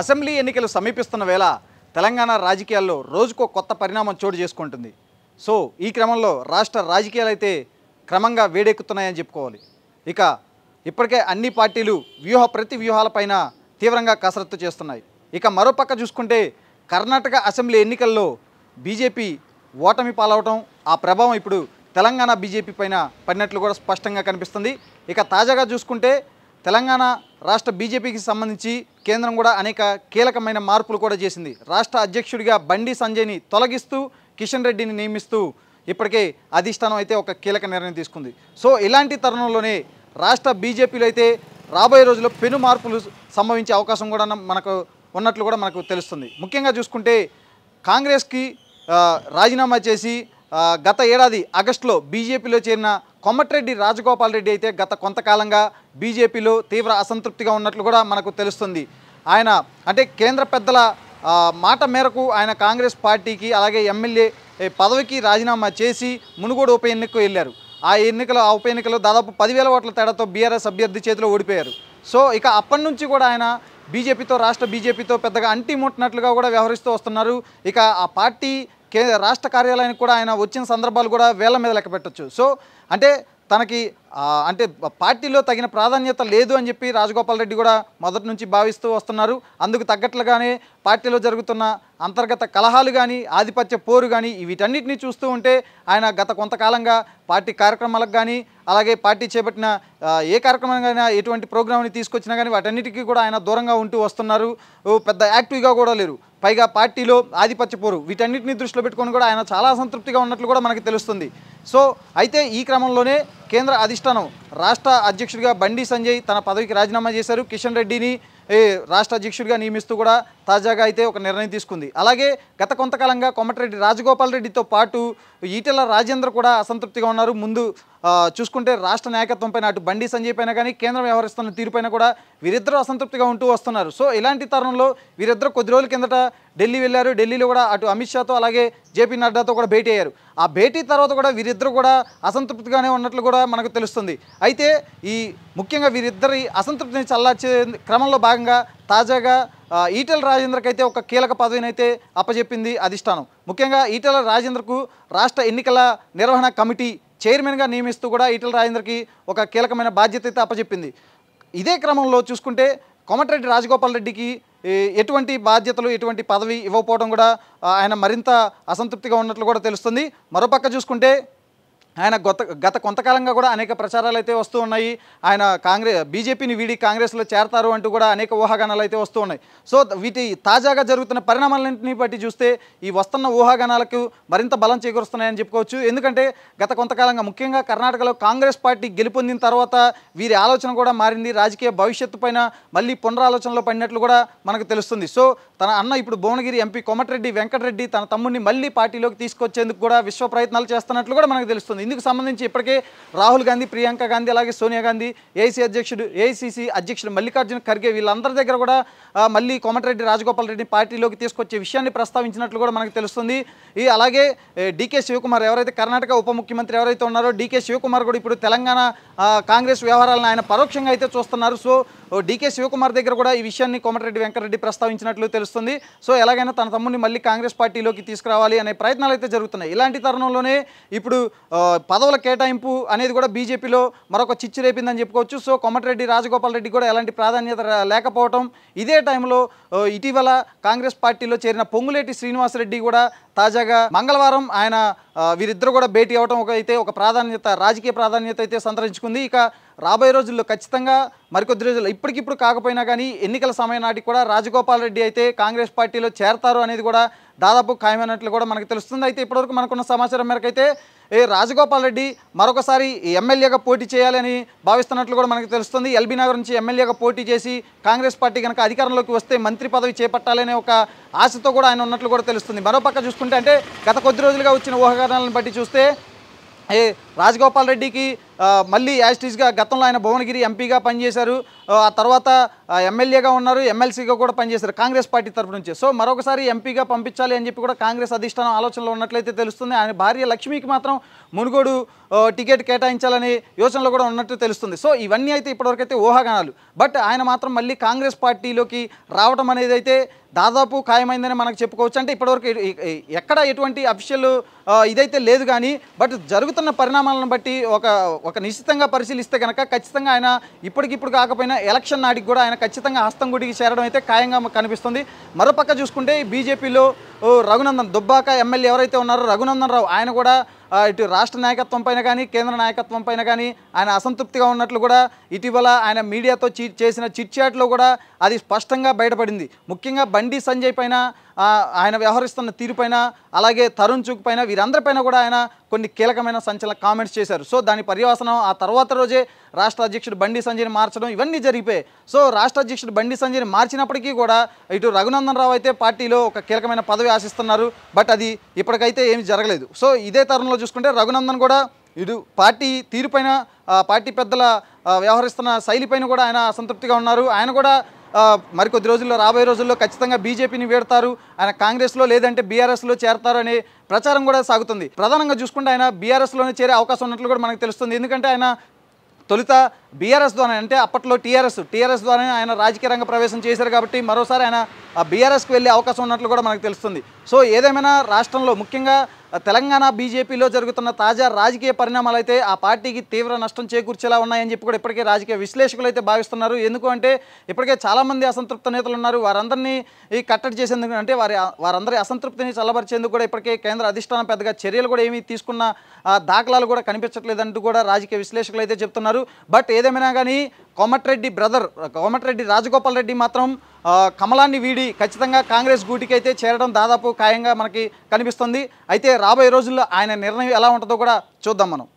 Assembly ఎన్నికలు సమీపిస్తున్న వేళ తెలంగాణ రాజకీయాల్లో రోజుకో కొత్త పరిణామం చోటు చేసుకుంటుంది. సో ఈ క్రమంలో రాష్ట్ర రాజకీయాలు అయితే క్రమంగా వేడెక్కుతున్నాయని చెప్పుకోవాలి. ఇక ఇప్పటికే అన్ని పార్టీలు వ్యూహ ప్రతి వ్యూహాలపైన తీవ్రంగా కసరత్తు చేస్తున్నాయి. ఇక మరోపక్క చూసుకుంటే కర్ణాటక అసెంబ్లీ ఎన్నికల్లో బీజేపీ ఓటమి పాలవటం ఆ ప్రభావం ఇప్పుడు తెలంగాణ బీజేపీ పైన పడినట్లు కూడా స్పష్టంగా కనిపిస్తుంది. ఇక తాజాగా చూసుకుంటే తెలంగాణ రాష్ట్ర బీజేపీకి సంబంధించి కేంద్రం కూడా అనేక కీలకమైన మార్పులు కూడా చేసింది. రాష్ట్ర అధ్యక్షుడిగా బండి సంజయ్ని తొలగిస్తూ కిషన్ రెడ్డిని నియమిస్తూ ఇప్పటికే అధిష్టానం అయితే ఒక కీలక నిర్ణయం తీసుకుంది. సో ఇలాంటి తరుణంలోనే రాష్ట్ర బీజేపీలో అయితే రాబోయే రోజుల్లో పెను మార్పులు సంభవించే అవకాశం కూడా మనకు ఉన్నట్లు కూడా మనకు తెలుస్తుంది. ముఖ్యంగా చూసుకుంటే కాంగ్రెస్కి రాజీనామా చేసి గత ఏడాది ఆగస్టులో బీజేపీలో చేరిన కొమ్మటిరెడ్డి రాజగోపాల్ రెడ్డి అయితే గత కొంతకాలంగా బీజేపీలో తీవ్ర అసంతృప్తిగా ఉన్నట్లు కూడా మనకు తెలుస్తుంది. ఆయన అంటే కేంద్ర పెద్దల మాట మేరకు ఆయన కాంగ్రెస్ పార్టీకి అలాగే ఎమ్మెల్యే పదవికి రాజీనామా చేసి మునుగోడు ఉప ఎన్నికకు వెళ్ళారు. ఆ ఎన్నికలో ఆ ఉప ఎన్నికలో దాదాపు పదివేల ఓట్ల తేడాతో బీఆర్ఎస్ అభ్యర్థి చేతిలో ఓడిపోయారు. సో ఇక అప్పటి నుంచి కూడా ఆయన బీజేపీతో రాష్ట్ర బీజేపీతో పెద్దగా అంటి ముట్టినట్లుగా కూడా వ్యవహరిస్తూ వస్తున్నారు. ఇక ఆ పార్టీ రాష్ట్ర కార్యాలయానికి కూడా ఆయన వచ్చిన సందర్భాలు కూడా వేల మీద లెక్క పెట్టచ్చు. సో అంటే తనకి అంటే పార్టీలో తగిన ప్రాధాన్యత లేదు అని చెప్పి రాజగోపాల్ రెడ్డి కూడా మొదటి నుంచి భావిస్తూ వస్తున్నారు. అందుకు తగ్గట్లుగానే పార్టీలో జరుగుతున్న అంతర్గత కలహాలు కానీ ఆధిపత్య పోరు కానీ వీటన్నిటిని చూస్తూ ఉంటే ఆయన గత కొంతకాలంగా పార్టీ కార్యక్రమాలకు కానీ అలాగే పార్టీ చేపట్టిన ఏ ఏ కార్యక్రమంగా ఎటువంటి ప్రోగ్రామ్ని తీసుకొచ్చినా కానీ వాటన్నిటికీ కూడా ఆయన దూరంగా ఉంటూ వస్తున్నారు. పెద్ద యాక్టివ్గా కూడా లేరు. పైగా పార్టీలో ఆధిపత్య పోరు వీటన్నిటిని దృష్టిలో పెట్టుకొని కూడా ఆయన చాలా అసంతృప్తిగా ఉన్నట్లు కూడా మనకు తెలుస్తుంది. సో అయితే ఈ క్రమంలోనే కేంద్ర అధిష్ట అధిష్టానం రాష్ట్ర అధ్యక్షుడిగా బండి సంజయ్ తన పదవికి రాజీనామా చేశారు. కిషన్ రెడ్డిని రాష్ట్ర అధ్యక్షుడిగా నియమిస్తూ కూడా తాజాగా అయితే ఒక నిర్ణయం తీసుకుంది. అలాగే గత కొంతకాలంగా కొమటిరెడ్డి రాజగోపాల్ రెడ్డితో పాటు ఈటెల రాజేంద్ర కూడా అసంతృప్తిగా ఉన్నారు. ముందు చూసుకుంటే రాష్ట్ర నాయకత్వం పైన అటు బండి సంజయ్ పైన కానీ కేంద్రం వ్యవహరిస్తున్న తీరుపైన కూడా వీరిద్దరూ అసంతృప్తిగా ఉంటూ వస్తున్నారు. సో ఇలాంటి తరుణంలో వీరిద్దరు కొద్ది రోజుల కిందట ఢిల్లీ వెళ్ళారు. ఢిల్లీలో కూడా అటు అమిత్ షాతో అలాగే జేపీ నడ్డాతో కూడా భేటీ అయ్యారు. ఆ భేటీ తర్వాత కూడా వీరిద్దరు కూడా అసంతృప్తిగానే ఉన్నట్లు కూడా మనకు తెలుస్తుంది. అయితే ఈ ముఖ్యంగా వీరిద్దరి అసంతృప్తిని చల్లార్చే క్రమంలో బాగా భాగంగా తాజాగా ఈటెల రాజేంద్రకి అయితే ఒక కీలక పదవిని అయితే అప్పచెప్పింది అధిష్టానం. ముఖ్యంగా ఈటెల రాజేంద్రకు రాష్ట్ర ఎన్నికల నిర్వహణ కమిటీ చైర్మన్గా నియమిస్తూ కూడా ఈటెల రాజేంద్రకి ఒక కీలకమైన బాధ్యత అయితే అప్పచెప్పింది ఇదే క్రమంలో చూసుకుంటే కోమటిరెడ్డి రాజగోపాల్ రెడ్డికి ఎటువంటి బాధ్యతలు ఎటువంటి పదవి ఇవ్వకపోవడం కూడా ఆయన మరింత అసంతృప్తిగా ఉన్నట్లు కూడా తెలుస్తుంది. మరోపక్క చూసుకుంటే ఆయన గత గత కొంతకాలంగా కూడా అనేక ప్రచారాలు అయితే వస్తూ ఉన్నాయి. ఆయన కాంగ్రెస్ బీజేపీని వీడి కాంగ్రెస్లో చేరతారు అంటూ కూడా అనేక ఊహాగానాలు అయితే వస్తూ ఉన్నాయి. సో వీటి తాజాగా జరుగుతున్న పరిణామాలన్నింటినీ బట్టి చూస్తే ఈ వస్తున్న ఊహాగానాలకు మరింత బలం చేకూరుస్తున్నాయని చెప్పుకోవచ్చు. ఎందుకంటే గత కొంతకాలంగా ముఖ్యంగా కర్ణాటకలో కాంగ్రెస్ పార్టీ గెలుపొందిన తర్వాత వీరి ఆలోచన కూడా మారింది. రాజకీయ భవిష్యత్తు పైన మళ్ళీ పునరాలోచనలో పడినట్లు కూడా మనకు తెలుస్తుంది. సో తన అన్న ఇప్పుడు భువనగిరి ఎంపీ కోమటిరెడ్డి వెంకటరెడ్డి తన తమ్ముడిని మళ్ళీ పార్టీలోకి తీసుకొచ్చేందుకు కూడా విశ్వ ప్రయత్నాలు చేస్తున్నట్లు కూడా మనకు తెలుస్తుంది. ఇందుకు సంబంధించి ఇప్పటికే రాహుల్ గాంధీ ప్రియాంక గాంధీ అలాగే సోనియా గాంధీ ఏఐసీ అధ్యక్షుడు ఏఐసీసీ అధ్యక్షుడు మల్లికార్జున ఖర్గే వీళ్ళందరి దగ్గర కూడా మళ్ళీ కోమటిరెడ్డి రాజగోపాల్ రెడ్డి పార్టీలోకి తీసుకొచ్చే విషయాన్ని ప్రస్తావించినట్లు కూడా మనకు తెలుస్తుంది. ఈ అలాగే డీకే శివకుమార్ ఎవరైతే కర్ణాటక ఉప ముఖ్యమంత్రి ఎవరైతే ఉన్నారో డీకే శివకుమార్ కూడా ఇప్పుడు తెలంగాణ కాంగ్రెస్ వ్యవహారాలను ఆయన పరోక్షంగా అయితే చూస్తున్నారు. సో డీకే శివకుమార్ దగ్గర కూడా ఈ విషయాన్ని కోమటిరెడ్డి వెంకటరెడ్డి ప్రస్తావించినట్లు తెలుస్తుంది. సో ఎలాగైనా తన తమ్ముడిని మళ్ళీ కాంగ్రెస్ పార్టీలోకి తీసుకురావాలి అనే ప్రయత్నాలు అయితే జరుగుతున్నాయి. ఇలాంటి తరుణంలోనే ఇప్పుడు పదవుల కేటాయింపు అనేది కూడా బీజేపీలో మరొక చిచ్చు రేపిందని చెప్పుకోవచ్చు. సో కోమటిరెడ్డి రాజగోపాల్ రెడ్డి కూడా ఎలాంటి ప్రాధాన్యత లేకపోవడం లేకపోవటం ఇదే టైంలో ఇటీవల కాంగ్రెస్ పార్టీలో చేరిన పొంగులేటి శ్రీనివాసరెడ్డి కూడా తాజాగా మంగళవారం ఆయన వీరిద్దరు కూడా భేటీ అవ్వటం ఒక అయితే ఒక ప్రాధాన్యత రాజకీయ ప్రాధాన్యత అయితే సంతరించుకుంది. ఇక రాబోయే రోజుల్లో ఖచ్చితంగా మరికొద్ది రోజుల్లో ఇప్పటికిప్పుడు కాకపోయినా కానీ ఎన్నికల సమయం నాటికి కూడా రాజగోపాల్ రెడ్డి అయితే కాంగ్రెస్ పార్టీలో చేరతారు అనేది కూడా దాదాపు ఖాయమైనట్లు కూడా మనకు తెలుస్తుంది. అయితే ఇప్పటివరకు మనకున్న సమాచారం మేరకు అయితే ఏ రాజగోపాల్ రెడ్డి మరొకసారి ఎమ్మెల్యేగా పోటీ చేయాలని భావిస్తున్నట్లు కూడా మనకు తెలుస్తుంది. ఎల్బీ నగర్ నుంచి ఎమ్మెల్యేగా పోటీ చేసి కాంగ్రెస్ పార్టీ కనుక అధికారంలోకి వస్తే మంత్రి పదవి చేపట్టాలనే ఒక ఆశతో కూడా ఆయన ఉన్నట్లు కూడా తెలుస్తుంది. మరోపక్క చూసుకుంటే అంటే గత కొద్ది రోజులుగా వచ్చిన ఊహాగానాలను బట్టి చూస్తే ఏ రాజగోపాల్ రెడ్డికి మళ్ళీ యాస్టీస్గా గతంలో ఆయన భువనగిరి ఎంపీగా పనిచేశారు. ఆ తర్వాత ఎమ్మెల్యేగా ఉన్నారు ఎమ్మెల్సీగా కూడా పనిచేశారు కాంగ్రెస్ పార్టీ తరఫు నుంచి. సో మరొకసారి ఎంపీగా పంపించాలి అని చెప్పి కూడా కాంగ్రెస్ అధిష్టానం ఆలోచనలో ఉన్నట్లయితే తెలుస్తుంది. ఆయన భార్య లక్ష్మికి మాత్రం మునుగోడు టికెట్ కేటాయించాలని యోచనలో కూడా ఉన్నట్టు తెలుస్తుంది. సో ఇవన్నీ అయితే ఇప్పటివరకు అయితే ఊహాగానాలు. బట్ ఆయన మాత్రం మళ్ళీ కాంగ్రెస్ పార్టీలోకి రావడం అనేది అయితే దాదాపు ఖాయమైందని మనకు చెప్పుకోవచ్చు. అంటే ఇప్పటివరకు ఎక్కడ ఎటువంటి అఫీషియల్ ఇదైతే లేదు కానీ బట్ జరుగుతున్న పరిణామాలను బట్టి ఒక ఒక నిశ్చితంగా పరిశీలిస్తే కనుక ఖచ్చితంగా ఆయన ఇప్పటికిప్పుడు కాకపోయినా ఎలక్షన్ నాటికి కూడా ఆయన ఖచ్చితంగా హస్తం గుడికి చేరడం అయితే ఖాయంగా కనిపిస్తుంది. మరోపక్క చూసుకుంటే బీజేపీలో రఘునందన్ దుబ్బాక ఎమ్మెల్యే ఎవరైతే ఉన్నారో రఘునందన్ రావు ఆయన కూడా ఇటు రాష్ట్ర నాయకత్వం పైన కానీ కేంద్ర నాయకత్వం పైన కానీ ఆయన అసంతృప్తిగా ఉన్నట్లు కూడా ఇటీవల ఆయన మీడియాతో చేసిన చిట్ చాట్లో కూడా అది స్పష్టంగా బయటపడింది. ముఖ్యంగా బండి సంజయ్ పైన ఆయన వ్యవహరిస్తున్న తీరుపైన అలాగే తరుణ్ చుక్ పైన వీరందరిపైన కూడా ఆయన కొన్ని కీలకమైన సంచలన కామెంట్స్ చేశారు. సో దాని పర్యవసనం ఆ తర్వాత రోజే రాష్ట్ర అధ్యక్షుడు బండి సంజయ్ని మార్చడం ఇవన్నీ జరిగిపోయాయి. సో రాష్ట్ర అధ్యక్షుడు బండి సంజయ్ని మార్చినప్పటికీ కూడా ఇటు రఘునందన్ రావు అయితే పార్టీలో ఒక కీలకమైన పదవి ఆశిస్తున్నారు. బట్ అది ఇప్పటికైతే ఏమి జరగలేదు. సో ఇదే తరుణంలో చూసుకుంటే రఘునందన్ కూడా ఇటు పార్టీ తీరుపైన పార్టీ పెద్దల వ్యవహరిస్తున్న శైలిపైన కూడా ఆయన అసంతృప్తిగా ఉన్నారు. ఆయన కూడా మరికొద్ది రోజుల్లో రాబోయే రోజుల్లో ఖచ్చితంగా బీజేపీని వీడతారు. ఆయన కాంగ్రెస్లో లేదంటే బీఆర్ఎస్లో చేరతారు అనే ప్రచారం కూడా సాగుతుంది. ప్రధానంగా చూసుకుంటే ఆయన బీఆర్ఎస్లోనే చేరే అవకాశం ఉన్నట్లు కూడా మనకు తెలుస్తుంది. ఎందుకంటే ఆయన తొలుత బీఆర్ఎస్ ద్వారా అంటే అప్పట్లో టీఆర్ఎస్. టీఆర్ఎస్ ద్వారానే ఆయన రాజకీయ రంగ ప్రవేశం చేశారు కాబట్టి మరోసారి ఆయన ఆ బీఆర్ఎస్కి వెళ్ళే అవకాశం ఉన్నట్లు కూడా మనకు తెలుస్తుంది. సో ఏదేమైనా రాష్ట్రంలో ముఖ్యంగా తెలంగాణ బీజేపీలో జరుగుతున్న తాజా రాజకీయ పరిణామాలు అయితే ఆ పార్టీకి తీవ్ర నష్టం చేకూర్చేలా ఉన్నాయని చెప్పి కూడా ఇప్పటికే రాజకీయ విశ్లేషకులు అయితే భావిస్తున్నారు. ఎందుకు అంటే ఇప్పటికే చాలామంది అసంతృప్త నేతలు ఉన్నారు. వారందరినీ కట్టడి చేసేందుకు అంటే వారి వారందరి అసంతృప్తిని చల్లబరిచేందుకు కూడా ఇప్పటికే కేంద్ర అధిష్టానం పెద్దగా చర్యలు కూడా ఏమీ తీసుకున్న దాఖలాలు కూడా కనిపించట్లేదంటూ కూడా రాజకీయ విశ్లేషకులు అయితే చెప్తున్నారు. బట్ ఏదేమైనా కానీ కోమటిరెడ్డి బ్రదర్ కోమటిరెడ్డి రాజగోపాల్ రెడ్డి మాత్రం కమలాన్ని వీడి ఖచ్చితంగా కాంగ్రెస్ గూటికి అయితే చేరడం దాదాపు ఖాయంగా మనకి కనిపిస్తుంది. అయితే రాబోయే రోజుల్లో ఆయన నిర్ణయం ఎలా ఉంటుందో కూడా చూద్దాం మనం.